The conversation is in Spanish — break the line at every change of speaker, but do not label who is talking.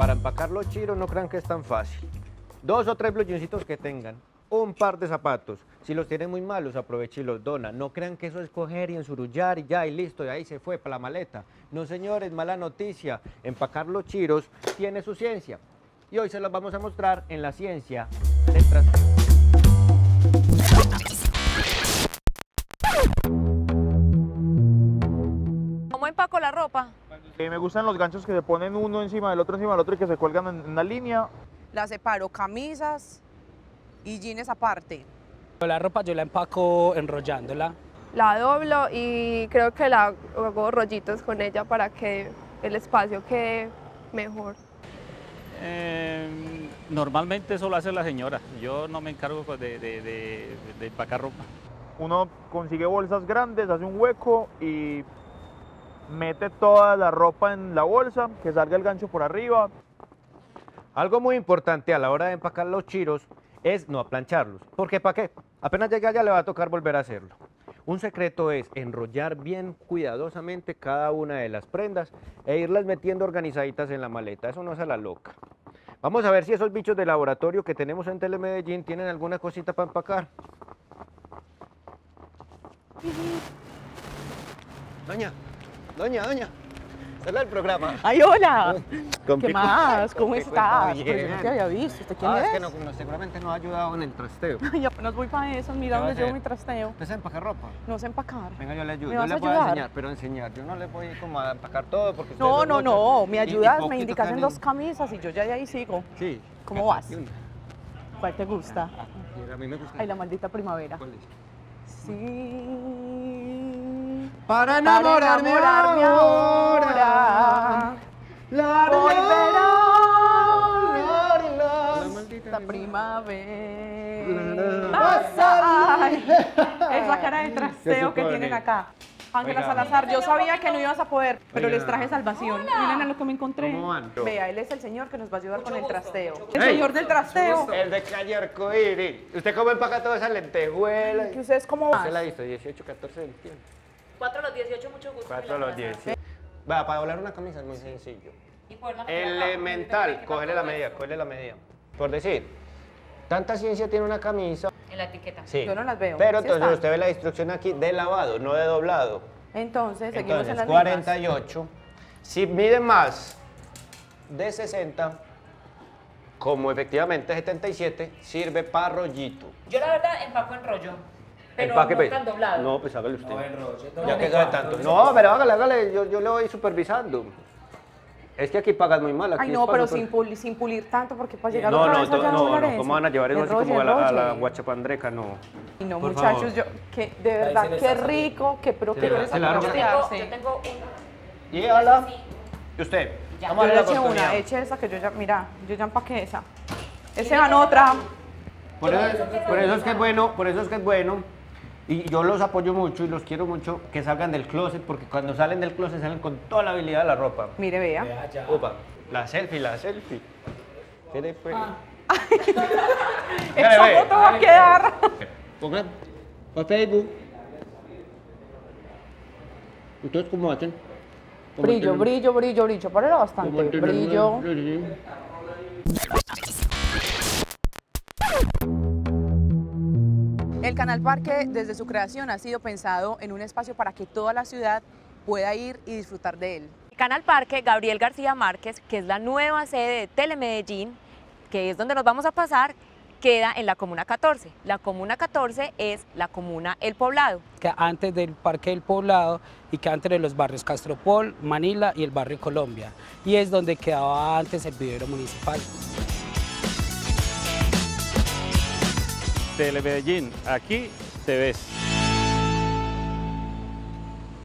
Para empacar los chiros no crean que es tan fácil. Dos o tres blue que tengan, un par de zapatos. Si los tienen muy malos, aproveche y los dona. No crean que eso es coger y ensurullar y ya, y listo, y ahí se fue para la maleta. No, señores, mala noticia. Empacar los chiros tiene su ciencia. Y hoy se los vamos a mostrar en la ciencia
¿Cómo empaco la ropa?
Eh, me gustan los ganchos que se ponen uno encima del otro encima del otro y que se cuelgan en una línea.
La separo camisas y jeans aparte.
La ropa yo la empaco enrollándola.
La doblo y creo que la hago rollitos con ella para que el espacio quede mejor.
Eh, normalmente eso lo hace la señora. Yo no me encargo pues, de, de, de, de empacar ropa.
Uno consigue bolsas grandes, hace un hueco y mete toda la ropa en la bolsa, que salga el gancho por arriba.
Algo muy importante a la hora de empacar los chiros es no aplancharlos. Porque ¿para qué? Apenas llegue allá le va a tocar volver a hacerlo. Un secreto es enrollar bien cuidadosamente cada una de las prendas e irlas metiendo organizaditas en la maleta. Eso no es a la loca. Vamos a ver si esos bichos de laboratorio que tenemos en Telemedellín tienen alguna cosita para empacar. Doña, doña, doña. Es el programa.
¡Ay, hola!
Con
¿Qué
pico-
más? ¿Cómo estás?
está
Pues yo no te había visto. ¿Usted quién
Ah, es
es?
que no, no, seguramente nos ha ayudado en el trasteo.
Ay, apenas voy para eso. Mira
¿Qué va a
dónde llevo mi trasteo.
¿Usted sabe empacar ropa?
No sé empacar.
Venga, yo le ayudo.
¿Me
Yo
vas
le
a
voy a enseñar, pero enseñar. Yo no le voy como a empacar todo porque
No, no, no. Me
Y- y
ayudas, me indicas en dos camisas y yo ya de ahí sigo.
Sí.
¿Cómo vas?
Y una.
¿Cuál te gusta?
Ah, a mí me gusta.
Ay, la maldita primavera.
¿Cuál es?
Sí.
Para
Para
enamorarme,
enamorarme
ahora. La, la
la
primavera.
primavera. Ay, es la cara de trasteo que tienen acá. Ángela. Salazar, yo sabía que no ibas a poder, pero
Oiga.
les traje salvación. Miren a lo que me encontré.
¿Cómo van?
Vea, él es el señor que nos va a ayudar con el trasteo. El
Hey.
señor del trasteo.
El de calle arcoíris. ¿Usted cómo empaca toda esa lentejuela?
Que ustedes cómo
¿Usted la ha
van.
visto? 18, 14, 21.
4 a los 18, mucho gusto.
4 a los 10. Va, para doblar una camisa es muy sencillo.
Y
Elemental, cógele la medida, cógele la medida. Por decir, tanta ciencia tiene una camisa.
En la etiqueta.
Sí.
Yo no las veo.
Pero
¿Sí
entonces usted ve la instrucción aquí de lavado, no de doblado.
Entonces, seguimos en
Entonces,
las
48. Si mide más de 60, como efectivamente es 77, sirve para rollito.
Yo la verdad empaco en rollo. Pero
Empaque,
no
pues.
tan doblado.
No, pues hágale usted. Ya que sabe tanto. No, pero hágale, hágale, yo, yo le voy supervisando. Es que aquí pagas muy mal. Aquí
Ay, no, pero sin pulir, sin pulir tanto, porque para llegar
No, no,
a
no,
doblar
no,
eso.
¿cómo van a llevar eso así como a la, a la guachapandreca? No.
Y no,
Por
muchachos,
favor.
yo, que de verdad, qué rico, pero qué rico
hago.
Yo tengo, un...
Y hola. ¿Y usted?
Ya.
Vamos
Yo
la
una, eche esa que yo ya, mira, yo ya empaqué esa. Ese van otra.
Por eso, por eso es que es bueno, por eso es que es bueno. Y yo los apoyo mucho y los quiero mucho que salgan del closet, porque cuando salen del closet salen con toda la habilidad de la ropa.
Mire, vea.
Opa, la selfie, la selfie. ¿Qué después?
Esa
ve.
foto va a quedar.
Pongan para Facebook. ¿Ustedes cómo hacen? ¿Cómo
Brillo, brillo, brillo, brillo. Páralo bastante. Brillo. El Canal Parque, desde su creación, ha sido pensado en un espacio para que toda la ciudad pueda ir y disfrutar de él.
Canal Parque Gabriel García Márquez, que es la nueva sede de Telemedellín, que es donde nos vamos a pasar, queda en la Comuna 14. La Comuna 14 es la Comuna El Poblado.
Que antes del Parque del Poblado y que antes de los barrios Castropol, Manila y el barrio Colombia. Y es donde quedaba antes el vivero municipal.
Telemedellín, aquí te ves.